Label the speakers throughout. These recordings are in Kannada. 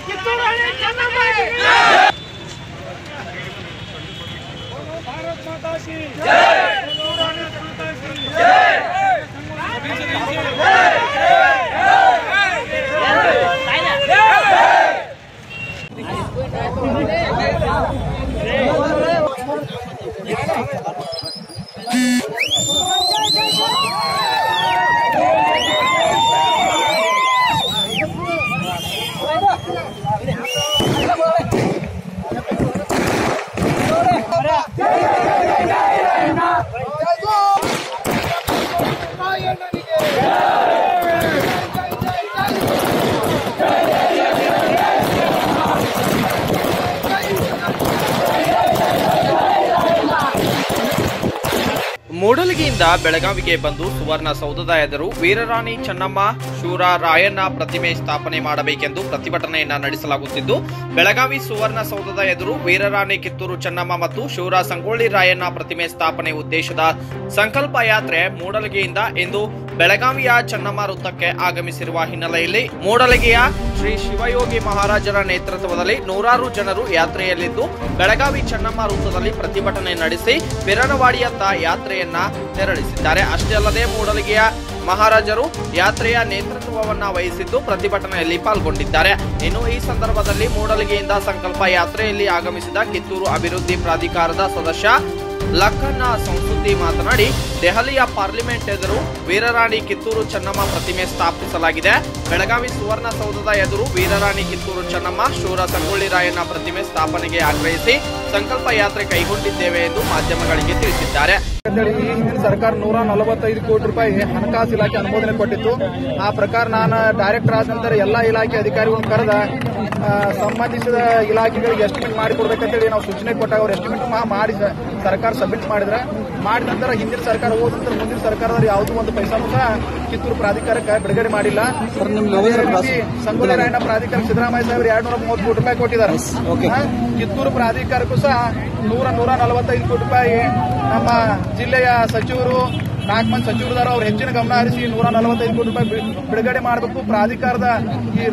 Speaker 1: ಕಿತ್ತೂರು ರಾಣಿ ಚೆನ್ನಮ್ಮ
Speaker 2: ಮೂಡಲಗಿಯಿಂದ ಬೆಳಗಾವಿಗೆ ಬಂದು ಸುವರ್ಣ ಸೌಧದ ಎದುರು ವೀರರಾಣಿ ಚೆನ್ನಮ್ಮ ಶೂರ ರಾಯಣ್ಣ ಪ್ರತಿಮೆ ಸ್ಥಾಪನೆ ಮಾಡಬೇಕೆಂದು ಪ್ರತಿಭಟನೆಯನ್ನ ನಡೆಸಲಾಗುತ್ತಿದ್ದು, ಬೆಳಗಾವಿ ಸುವರ್ಣ ಸೌಧದ ಎದುರು ವೀರರಾಣಿ ಕಿತ್ತೂರು ಚೆನ್ನಮ್ಮ ಮತ್ತು ಶೂರ ಸಂಗೊಳ್ಳಿ ರಾಯಣ್ಣ ಪ್ರತಿಮೆ ಸ್ಥಾಪನೆ ಉದ್ದೇಶದ ಸಂಕಲ್ಪ ಯಾತ್ರೆ ಮೂಡಲಿಗೆಯಿಂದ ಇಂದು ಬೆಳಗಾವಿಯ ಚೆನ್ನಮ್ಮ ಆಗಮಿಸಿರುವ ಹಿನ್ನೆಲೆಯಲ್ಲಿ ಮೂಡಲಗಿಯ ಶ್ರೀ ಶಿವಯೋಗಿ ಮಹಾರಾಜರ ನೇತೃತ್ವದಲ್ಲಿ ನೂರಾರು ಜನರು ಯಾತ್ರೆಯಲ್ಲಿದ್ದು, ಬೆಳಗಾವಿ ಚೆನ್ನಮ್ಮ ವೃತ್ತದಲ್ಲಿ ಪ್ರತಿಭಟನೆ ನಡೆಸಿ ಬಿರನವಾಡಿಯತ್ತ ಯಾತ್ರೆಯನ್ನ ತೆರಳಿಸಿದ್ದಾರೆ. ಅಷ್ಟೇ ಅಲ್ಲದೆ ಮೂಡಲಗಿಯ ಮಹಾರಾಜರು ಯಾತ್ರೆಯ ನೇತೃತ್ವವನ್ನ ವಹಿಸಿದ್ದು, ಪ್ರತಿಭಟನೆಯಲ್ಲಿ ಪಾಲ್ಗೊಂಡಿದ್ದಾರೆ. ಇನ್ನು ಈ ಸಂದರ್ಭದಲ್ಲಿ ಮೂಡಲಗಿಯಿಂದ ಸಂಕಲ್ಪ ಯಾತ್ರೆಯಲ್ಲಿ ಆಗಮಿಸಿದ ಕಿತ್ತೂರು ಅಭಿವೃದ್ಧಿ ಪ್ರಾಧಿಕಾರದ ಸದಸ್ಯ ಲಖನ್ನ ಸಂಸ್ಕೃತಿ ಮಾತನಾಡಿ, ದೆಹಲಿಯ ಪಾರ್ಲಿಮೆಂಟ್ ಎದುರು ವೀರರಾಣಿ ಕಿತ್ತೂರು ಚೆನ್ನಮ್ಮ ಪ್ರತಿಮೆ ಸ್ಥಾಪಿಸಲಾಗಿದೆ. ಬೆಳಗಾವಿ ಸುವರ್ಣ ಸೌಧದ ಎದುರು ವೀರರಾಣಿ ಕಿತ್ತೂರು ಚೆನ್ನಮ್ಮ, ಶೂರ ಸಂಗೊಳ್ಳಿ ರಾಯಣ್ಣ ಪ್ರತಿಮೆ ಸ್ಥಾಪನೆಗೆ ಆಗ್ರಹಿಸಿ ಸಂಕಲ್ಪ ಯಾತ್ರೆ ಕೈಗೊಂಡಿದ್ದೇವೆ ಎಂದು ಮಾಧ್ಯಮಗಳಿಗೆ ತಿಳಿಸಿದ್ದಾರೆ.
Speaker 3: ಈ ಹಿಂದಿನ ಸರ್ಕಾರ ನೂರ ನಲವತ್ತೈದು ಕೋಟಿ ರೂಪಾಯಿ ಹಣಕಾಸು ಇಲಾಖೆ ಅನುಮೋದನೆ ಕೊಟ್ಟಿತ್ತು. ಆ ಪ್ರಕಾರ ನಾನು ಡೈರೆಕ್ಟರ್ ಆದ ನಂತರ ಎಲ್ಲಾ ಇಲಾಖೆ ಅಧಿಕಾರಿಗಳನ್ನು ಕರೆದ ಸಂಬಂಧಿಸಿದ ಇಲಾಖೆಗಳಿಗೆ ಎಸ್ಟಿಮೇಟ್ ಮಾಡಿ ಕೊಡ್ಬೇಕಂತೇಳಿ ನಾವು ಸೂಚನೆ ಕೊಟ್ಟಾಗ ಅವ್ರು ಎಸ್ಟಿಮೇಟ್ ಮಾಡಿ ಸರ್ಕಾರ ಸಬ್ಮಿಟ್ ಮಾಡಿದ್ರೆ. ಮಾಡಿದ ನಂತರ ಹಿಂದಿನ ಸರ್ಕಾರ ಹೋದ ನಂತರ ಮುಂದಿನ ಸರ್ಕಾರದವರು ಯಾವುದೂ ಒಂದು ಪೈಸಾ ಸಹ ಕಿತ್ತೂರು ಪ್ರಾಧಿಕಾರಕ್ಕೆ ಬಿಡುಗಡೆ ಮಾಡಿಲ್ಲ. ಸಂಗೊಳ್ಳಿ ರಾಯಣ್ಣ ಪ್ರಾಧಿಕಾರ ಸಿದ್ದರಾಮಯ್ಯ ಸಾಹೇಬರು ಎರಡ್ ನೂರ ಮೂವತ್ತು ಕೋಟಿ ರೂಪಾಯಿ ಕೊಟ್ಟಿದ್ದಾರೆ. ಕಿತ್ತೂರು ಪ್ರಾಧಿಕಾರಕ್ಕೂ ಸಹ ನೂರ ನೂರ ನಲವತ್ತೈದು ಕೋಟಿ ರೂಪಾಯಿ ನಮ್ಮ ಜಿಲ್ಲೆಯ ಸಚಿವರು ನಾಲ್ಕು ಮಂದಿ ಸಚಿವರದಾರ ಅವ್ರು ಹೆಚ್ಚಿನ ಗಮನ ಹರಿಸಿ ನೂರ ನಲವತ್ತೈದು ಕೋಟಿ ರೂಪಾಯಿ ಬಿಡುಗಡೆ ಮಾಡಬೇಕು. ಪ್ರಾಧಿಕಾರದ ಈ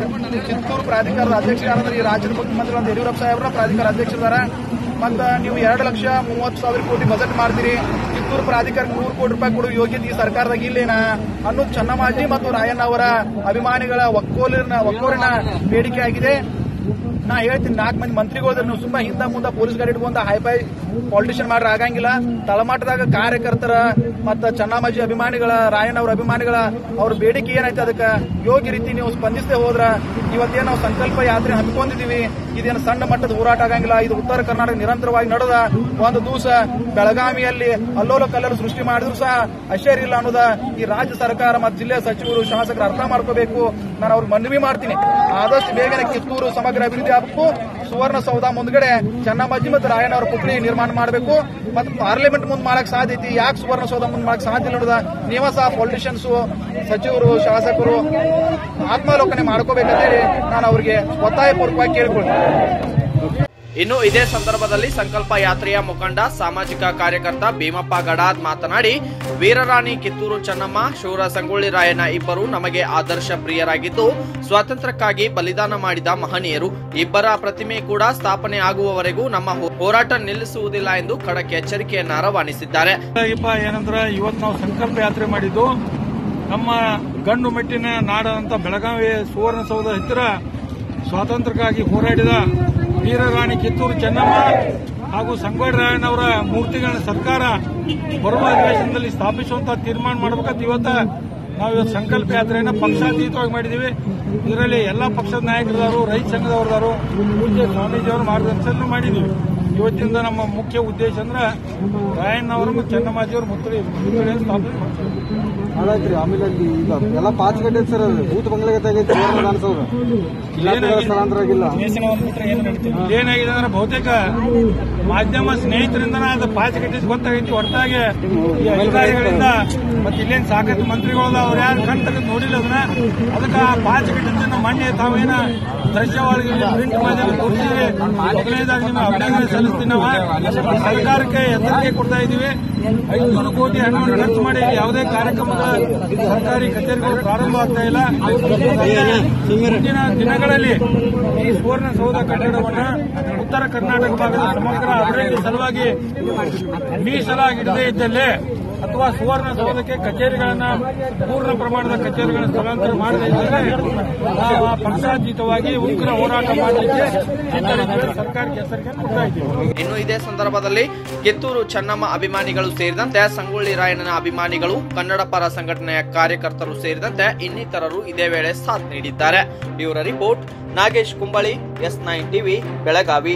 Speaker 3: ಚಿತ್ತೂರು ಪ್ರಾಧಿಕಾರದ ಅಧ್ಯಕ್ಷರಾದ್ರೆ ಈ ರಾಜ್ಯದ ಮುಖ್ಯಮಂತ್ರಿಗಳಾದ ಯಡಿಯೂರಪ್ಪ ಸಾಹೇಬ್ರ ಪ್ರಾಧಿಕಾರ ಅಧ್ಯಕ್ಷರದಾರ. ಮತ್ತು ನೀವು ಎರಡು ಲಕ್ಷ ಮೂವತ್ತು ಸಾವಿರ ಕೋಟಿ ಬಜೆಟ್ ಮಾಡ್ತೀರಿ. ಚಿತ್ತೂರು ಪ್ರಾಧಿಕಾರಕ್ಕೆ ನೂರು ಕೋಟಿ ರೂಪಾಯಿ ಕೊಡುವ ಯೋಗ್ಯತೆ ಈ ಸರ್ಕಾರದಾಗ ಇಲ್ಲೇನಾ? ಅನ್ನೋದು ಚನ್ನಮಾಜಿ ಮತ್ತು ರಾಯಣ್ಣ ಅವರ ಅಭಿಮಾನಿಗಳ ಒಕ್ಕೋಲಿನ ಒಕ್ಕೋರಿನ ಬೇಡಿಕೆ ಆಗಿದೆ. ನಾ ಹೇಳ್ತೀನಿ, ನಾಲ್ಕು ಮಂದಿ ಮಂತ್ರಿಗಳು ನೀವು ಸುಮ್ಮನೆ ಹಿಂದ ಮುಂದ ಪೊಲೀಸ್ ಗಾಡಿ ಇಟ್ಕೊಂಡ ಹೈಫೈ ಪಾಲಿಟಿಷನ್ ಮಾಡ್ರೆ ಆಗಂಗಿಲ್ಲ. ತಳಮಟ್ಟದಾಗ ಕಾರ್ಯಕರ್ತರ ಮತ್ತ ಚನ್ನಾಮಾಜಿ ಅಭಿಮಾನಿಗಳ, ರಾಯಣ್ಣ ಅವರ ಅಭಿಮಾನಿಗಳ, ಅವ್ರ ಬೇಡಿಕೆ ಏನೈತೆ ಅದಕ್ಕೆ? ಯೋಗ್ಯ ರೀತಿ ನೀವು ಸ್ಪಂದಿಸದೆ ಹೋದ್ರ ಇವತ್ತೇನು ನಾವು ಸಂಕಲ್ಪ ಯಾತ್ರೆ ಹಮ್ಮಿಕೊಂಡಿದೀವಿ? ಇದೇನು ಸಣ್ಣ ಮಟ್ಟದ ಹೋರಾಟ ಆಗಂಗಿಲ್ಲ. ಇದು ಉತ್ತರ ಕರ್ನಾಟಕ ನಿರಂತರವಾಗಿ ನಡೆದ ಒಂದು ದಿವಸ. ಬೆಳಗಾವಿಯಲ್ಲಿ ಅಲ್ಲೋಲ ಕಲ್ಲರು ಸೃಷ್ಟಿ ಮಾಡಿದ್ರು ಸಹ. ಅಶೇರಿಲ್ಲ ಅನ್ನೋದ ಈ ರಾಜ್ಯ ಸರ್ಕಾರ ಮತ್ತು ಜಿಲ್ಲೆ ಸಚಿವರು, ಶಾಸಕರು ಅರ್ಥ ಮಾಡ್ಕೋಬೇಕು. ನಾನು ಅವ್ರಿಗೆ ಮನವಿ ಮಾಡ್ತೀನಿ. ಆದಷ್ಟು ಬೇಗನೆ ಕಿತ್ತೂರು ಸಮಗ್ರ ಅಭಿವೃದ್ಧಿ ಆಗಬೇಕು ಸುವರ್ಣ ಸೌಧ ಮುಂದ್ಗಡೆ ಚೆನ್ನಮ್ಮಾಜಿ ಮತ್ತು ರಾಯಣ್ಣ ಅವರ ಪುತ್ರಿ ನಿರ್ಮಾಣ ಮಾಡಬೇಕು. ಮತ್ತು ಪಾರ್ಲಿಮೆಂಟ್ ಮುಂದೆ ಮಾಡಕ್ ಸಾಧ್ಯ ಐತಿ. ಯಾಕೆ ಸುವರ್ಣ ಸೌಧ ಮುಂದೆ ಮಾಡಕ್ ಸಾಧ್ಯ ಇಲ್ಲ ನೀವ ಸಹ ಪೊಲಿಟಿಷಿಯನ್ಸ್ ಸಚಿವರು, ಶಾಸಕರು ಆತ್ಮಾಲೋಕನೆ ಮಾಡ್ಕೋಬೇಕಂತೇಳಿ ನಾನು ಅವರಿಗೆ ಒತ್ತಾಯಪೂರ್ವಕವಾಗಿ ಕೇಳಿಕೊಳ್ತೀನಿ.
Speaker 2: ಇನ್ನು ಇದೇ ಸಂದರ್ಭದಲ್ಲಿ ಸಂಕಲ್ಪ ಯಾತ್ರೆಯ ಮುಖಂಡ, ಸಾಮಾಜಿಕ ಕಾರ್ಯಕರ್ತ ಭೀಮಪ್ಪ ಗಡಾದ್ ಮಾತನಾಡಿ, ವೀರರಾಣಿ ಕಿತ್ತೂರು ಚೆನ್ನಮ್ಮ, ಶೂರ ಸಂಗೊಳ್ಳಿ ರಾಯಣ್ಣ ಇಬ್ಬರು ನಮಗೆ ಆದರ್ಶ ಪ್ರಿಯರಾಗಿದ್ದು, ಸ್ವಾತಂತ್ರ್ಯಕ್ಕಾಗಿ ಬಲಿದಾನ ಮಾಡಿದ ಮಹನೀಯರು. ಇಬ್ಬರ ಪ್ರತಿಮೆ ಕೂಡ ಸ್ಥಾಪನೆ ಆಗುವವರೆಗೂ ನಮ್ಮ ಹೋರಾಟ ನಿಲ್ಲಿಸುವುದಿಲ್ಲ ಎಂದು ಖಡಕ್ ಎಚ್ಚರಿಕೆಯನ್ನ ರವಾನಿಸಿದ್ದಾರೆ.
Speaker 1: ಏನಂದ್ರೆ, ಇವತ್ತು ನಾವು ಸಂಕಲ್ಪ ಯಾತ್ರೆ ಮಾಡಿದ್ದು, ನಮ್ಮ ಗಂಡು ಮೆಟ್ಟಿನ ನಾಡಂತ ಬೆಳಗಾವಿ ಸುವರ್ಣಸೌಧ ಹತ್ತಿರ ಸ್ವಾತಂತ್ರ್ಯಕ್ಕಾಗಿ ಹೋರಾಡಿದ ವೀರರಾಣಿ ಕಿತ್ತೂರು ಚೆನ್ನಮ್ಮ ಹಾಗೂ ಸಂಗೊಳ್ಳಿ ರಾಯಣ್ಣವರ ಮೂರ್ತಿಗಳನ್ನ ಸರ್ಕಾರ ಬರುವ ಅಧಿವೇಶನದಲ್ಲಿ ಸ್ಥಾಪಿಸುವಂತ ತೀರ್ಮಾನ ಮಾಡಬೇಕಂತ ಇವತ್ತ ನಾವು ಇವತ್ತು ಸಂಕಲ್ಪ ಯಾತ್ರೆಯನ್ನು ಪಕ್ಷಾತೀತವಾಗಿ ಮಾಡಿದೀವಿ. ಇದರಲ್ಲಿ ಎಲ್ಲಾ ಪಕ್ಷದ ನಾಯಕರಾದರು, ರೈತ ಸಂಘದವರದಾರು, ಪೂಜ್ಯ ಸ್ವಾಮೀಜಿಯವರು ಮಾರ್ಗದರ್ಶನ ಮಾಡಿದ್ವಿ. ಇವತ್ತಿಂದ ನಮ್ಮ ಮುಖ್ಯ ಉದ್ದೇಶ ಅಂದ್ರೆ ರಾಯಣ್ಣವರು ಮತ್ತು ಚೆನ್ನಮ್ಮಾಜಿಯವರು ಮುತ್ತಳಿಯನ್ನು ಸ್ಥಾಪನೆ ಮಾಡ್ತಾರೆ
Speaker 4: ಹಾಳಾಯ್ತ್ರಿ ಆಮೇಲೆ ಅಲ್ಲಿ ಈಗ ಎಲ್ಲ ಪಾಚ್ ಗಂಟೆ ಸರ್ ಭೂತ ಬಂಗ್ಲೆಗೆ ತೆಗೈತಿ ಅನ್ಸೋದು ಇಲಾಖೆಗಳ ಸ್ಥಳಾಂತರ ಆಗಿಲ್ಲ.
Speaker 1: ಏನಾಗಿದೆ ಅಂದ್ರೆ ಬಹುತೇಕ ಮಾಧ್ಯಮ ಸ್ನೇಹಿತರಿಂದ ಅದು ಪಾಚ್ ಕಟ್ಟಿದ್ ಗೊತ್ತಾಗೈತಿ. ಒಟ್ಟಾಗಿ ಅಧಿಕಾರಿಗಳಿಂದ ಮತ್ತೆ ಇಲ್ಲೇನು ಸಾಕಷ್ಟು ಮಂತ್ರಿಗಳು ಅವ್ರು ಯಾರು ಕಣ್ ತಗೊಂಡು ನೋಡಿಲ್ಲ ಅದನ್ನ. ಅದಕ್ಕೆ ಆ ಪಾಚ್ ಗಂಟೆ ಮಣ್ಣೆ ತಾವೇನ ದೃಶ್ಯವಾಗಿ ಪ್ರಿಂಟ್ ಮಾಧ್ಯಮ ಕೊಡ್ತೀವಿ ಮೊದಲನೇದಾಗಿ ನಿಮ್ಮ ಅಭಿನಂದನೆ ಸಲ್ಲಿಸ್ತೀವಿ ಸರ್ಕಾರಕ್ಕೆ ಎಚ್ಚರಿಕೆ ಕೊಡ್ತಾ ಇದೀವಿ ಐನೂರು ಕೋಟಿ ಹಣವನ್ನು ಖರ್ಚು ಮಾಡಿ ಯಾವುದೇ ಕಾರ್ಯಕ್ರಮದ ಸರ್ಕಾರಿ ಕಚೇರಿಗಳು ಪ್ರಾರಂಭ ಆಗ್ತಾ ಇಲ್ಲ. ಮುಂದಿನ ದಿನಗಳಲ್ಲಿ ಈ ಸುವರ್ಣಸೌಧ ಕಟ್ಟಡವನ್ನು ಉತ್ತರ ಕರ್ನಾಟಕ ಭಾಗದ ಸಮಗ್ರ ಅಭಿವೃದ್ಧಿ ಸಲುವಾಗಿ ಮೀಸಲಾಗಿಡದೇ ಇದ್ದಲ್ಲಿ ಅಥವಾ ಸುವರ್ಣಸೌಧಕ್ಕೆ ಕಚೇರಿಗಳನ್ನ ಪೂರ್ಣ ಪ್ರಮಾಣದ ಕಚೇರಿಗಳನ್ನು ಸ್ಥಳಾಂತರ ಮಾಡದೇ ಪಕ್ಷಾತೀತವಾಗಿ ಉಗ್ರ ಹೋರಾಟ ಮಾಡಲಿಕ್ಕೆ ಸರ್ಕಾರಕ್ಕೆ
Speaker 2: ಇನ್ನು ಇದೇ ಸಂದರ್ಭದಲ್ಲಿ ಕಿತ್ತೂರು ಚೆನ್ನಮ್ಮ ಅಭಿಮಾನಿಗಳು ಸೇರಿದಂತೆ ಸಂಗೊಳ್ಳಿ ರಾಯಣ್ಣನ ಅಭಿಮಾನಿಗಳು ಕನ್ನಡ ಪರ ಸಂಘಟನೆಯ ಕಾರ್ಯಕರ್ತರು ಸೇರಿದಂತೆ ಇನ್ನಿತರರು ಇದೇ ವೇಳೆ ಸಾಥ್ ನೀಡಿದ್ದಾರೆ. ಇವರ report, Nagesh Kumbali, S nine TV, Belagavi.